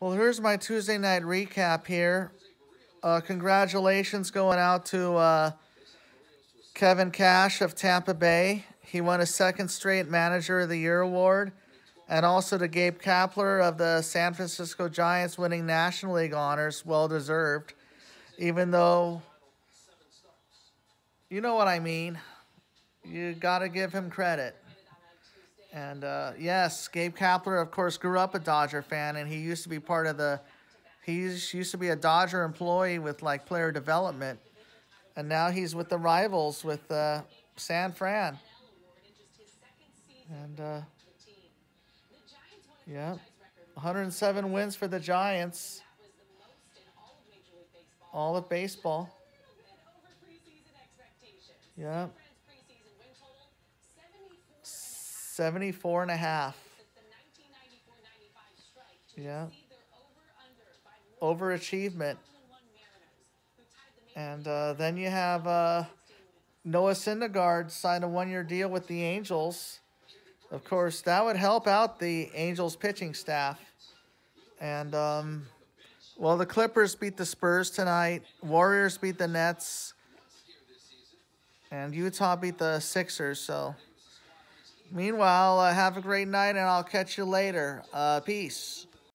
Well, here's my Tuesday night recap here. Uh, congratulations going out to uh, Kevin Cash of Tampa Bay. He won a second straight Manager of the Year award. And also to Gabe Kapler of the San Francisco Giants winning National League honors. Well deserved. Even though, you know what I mean. You got to give him credit. And uh, yes, Gabe Kapler, of course, grew up a Dodger fan, and he used to be part of the. He used to be a Dodger employee with like player development, and now he's with the rivals with uh, San Fran. And uh, yeah, 107 wins for the Giants. All of baseball. Yeah. 74 and a half. Yeah. Overachievement. And uh, then you have uh, Noah Syndergaard sign a one-year deal with the Angels. Of course, that would help out the Angels pitching staff. And, um, well, the Clippers beat the Spurs tonight. Warriors beat the Nets. And Utah beat the Sixers, so... Meanwhile, uh, have a great night, and I'll catch you later. Uh, peace.